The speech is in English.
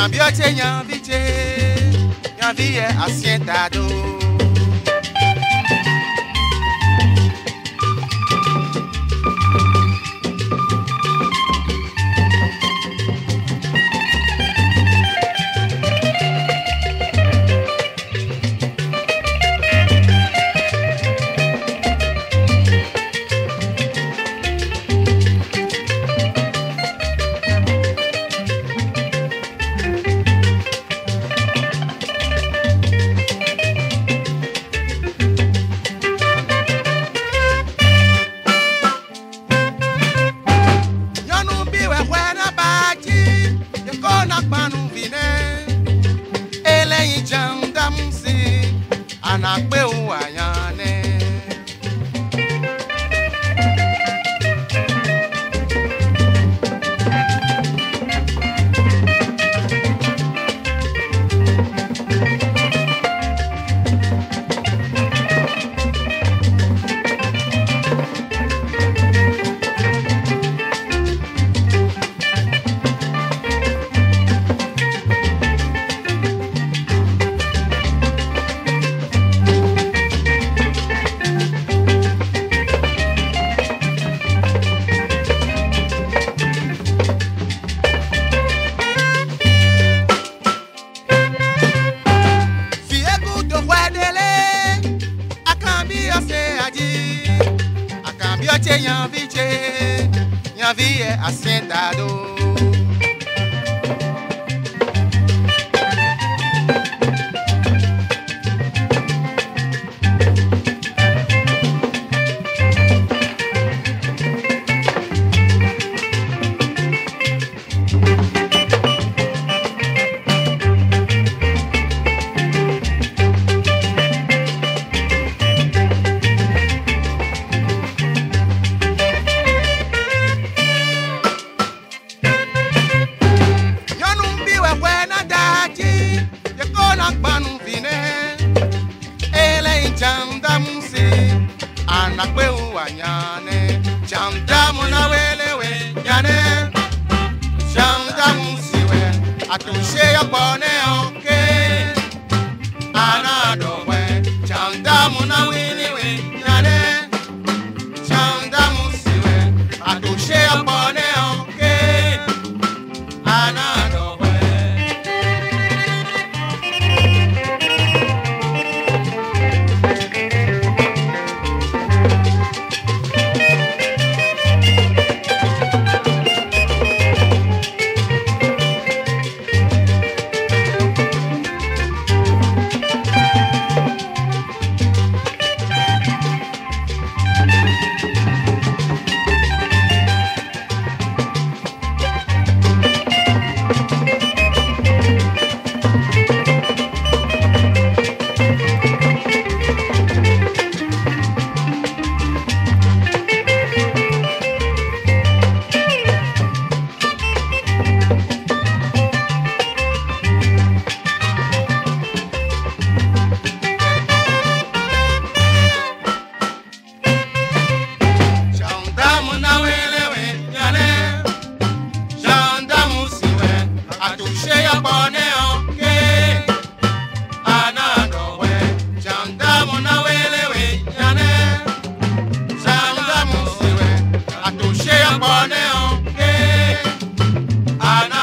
nyambioche nyambiche nyambie asientado ase adi. Akambioche minha vida é asentado nyane. Chandamu na welewe nyane. Chandamu siwe atushe yabone oke. Anadobwe chandamu na welewe nyane. Chandamu siwe atushe yabone oke. Anadobwe Ana.